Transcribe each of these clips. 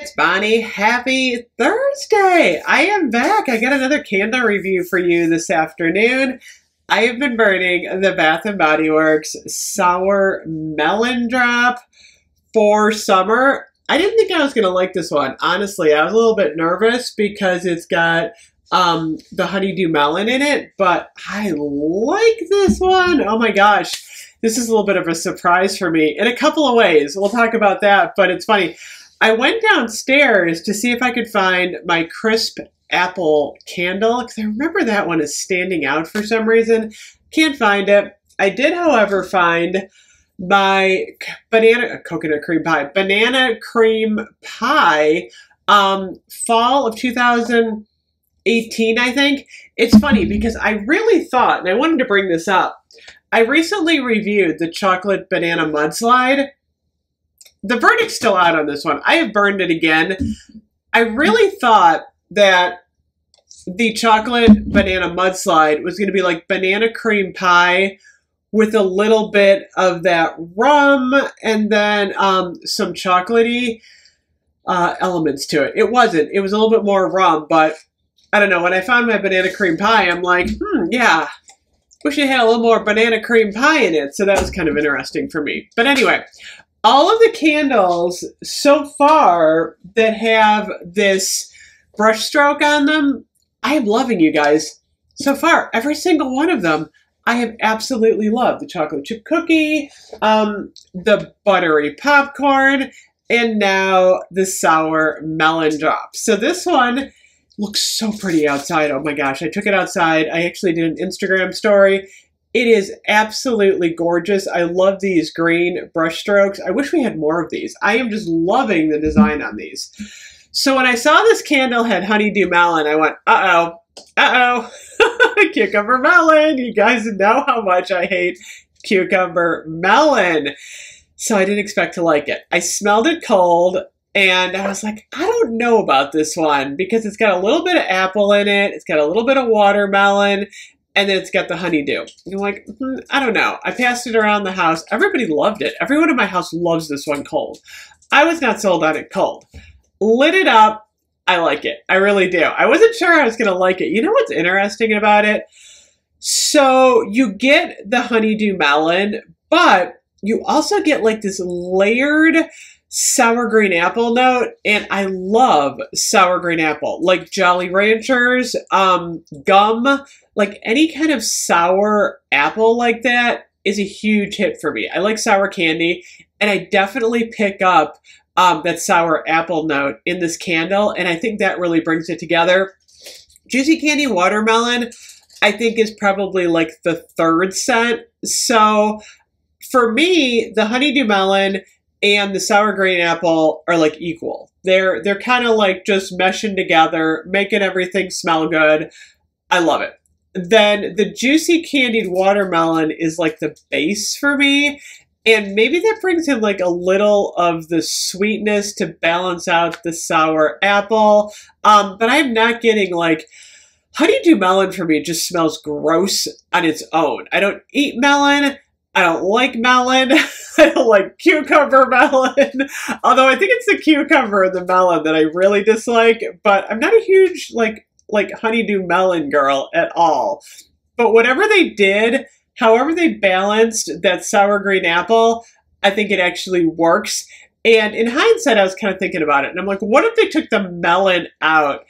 It's Bonnie. Happy Thursday. I am back. I got another candle review for you this afternoon. I have been burning the Bath & Body Works Sour Melon Drop for summer. I didn't think I was going to like this one. Honestly, I was a little bit nervous because it's got um, the honeydew melon in it, but I like this one. Oh my gosh. This is a little bit of a surprise for me in a couple of ways. We'll talk about that, but it's funny. I went downstairs to see if I could find my crisp apple candle because I remember that one is standing out for some reason. Can't find it. I did, however, find my banana coconut cream pie, banana cream pie, um, fall of 2018, I think. It's funny because I really thought, and I wanted to bring this up, I recently reviewed the chocolate banana mudslide the verdict's still out on this one. I have burned it again. I really thought that the chocolate banana mudslide was going to be like banana cream pie with a little bit of that rum and then um, some chocolatey uh, elements to it. It wasn't. It was a little bit more rum, but I don't know. When I found my banana cream pie, I'm like, hmm, yeah, wish it had a little more banana cream pie in it. So that was kind of interesting for me. But anyway, all of the candles so far that have this brushstroke on them, I am loving you guys. So far, every single one of them, I have absolutely loved. The chocolate chip cookie, um, the buttery popcorn, and now the sour melon drop. So this one looks so pretty outside. Oh my gosh, I took it outside. I actually did an Instagram story it is absolutely gorgeous. I love these green brush strokes. I wish we had more of these. I am just loving the design on these. So when I saw this candle had honeydew melon, I went, uh-oh, uh-oh, cucumber melon. You guys know how much I hate cucumber melon. So I didn't expect to like it. I smelled it cold and I was like, I don't know about this one because it's got a little bit of apple in it. It's got a little bit of watermelon and then it's got the honeydew. You're like, hmm, I don't know. I passed it around the house. Everybody loved it. Everyone in my house loves this one cold. I was not sold on it cold. Lit it up. I like it. I really do. I wasn't sure I was going to like it. You know what's interesting about it? So you get the honeydew melon, but you also get like this layered sour green apple note and i love sour green apple like jolly ranchers um gum like any kind of sour apple like that is a huge hit for me i like sour candy and i definitely pick up um, that sour apple note in this candle and i think that really brings it together juicy candy watermelon i think is probably like the third scent so for me the honeydew melon and the sour green apple are like equal. They're they're kind of like just meshing together, making everything smell good. I love it. Then the juicy candied watermelon is like the base for me. And maybe that brings in like a little of the sweetness to balance out the sour apple. Um, but I'm not getting like honeydew melon for me It just smells gross on its own. I don't eat melon. I don't like melon. I don't like cucumber melon. Although I think it's the cucumber and the melon that I really dislike, but I'm not a huge like like honeydew melon girl at all. But whatever they did, however they balanced that sour green apple, I think it actually works. And in hindsight, I was kind of thinking about it, and I'm like, what if they took the melon out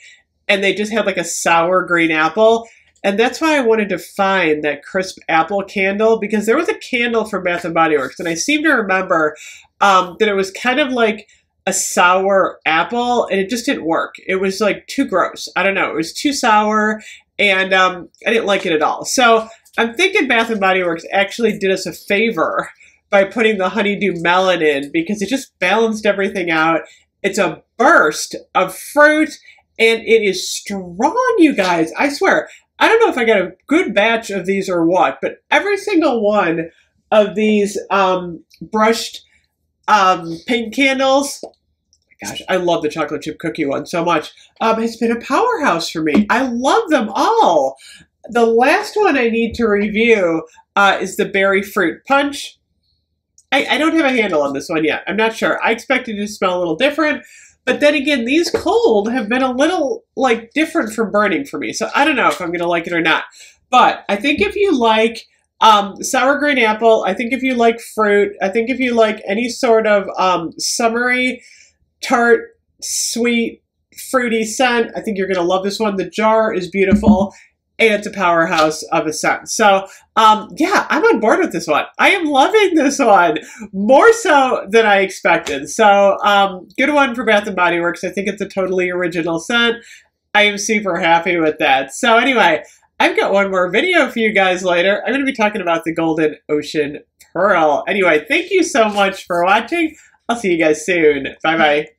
and they just had like a sour green apple? And that's why I wanted to find that crisp apple candle because there was a candle from Bath and Body Works, and I seem to remember um, that it was kind of like a sour apple, and it just didn't work. It was like too gross. I don't know. It was too sour, and um, I didn't like it at all. So I'm thinking Bath and Body Works actually did us a favor by putting the honeydew melon in because it just balanced everything out. It's a burst of fruit and it is strong, you guys. I swear. I don't know if I got a good batch of these or what, but every single one of these um, brushed um, pink candles, gosh, I love the chocolate chip cookie one so much, um, has been a powerhouse for me. I love them all. The last one I need to review uh, is the berry fruit punch. I, I don't have a handle on this one yet. I'm not sure. I expected it to smell a little different, But then again, these cold have been a little like different from burning for me. So I don't know if I'm going to like it or not. But I think if you like um, sour green apple, I think if you like fruit, I think if you like any sort of um, summery, tart, sweet, fruity scent, I think you're going to love this one. The jar is beautiful and it's a powerhouse of a scent. So, um, yeah, I'm on board with this one. I am loving this one more so than I expected. So, um, good one for Bath and Body Works. I think it's a totally original scent. I am super happy with that. So, anyway, I've got one more video for you guys later. I'm going to be talking about the Golden Ocean Pearl. Anyway, thank you so much for watching. I'll see you guys soon. Bye bye.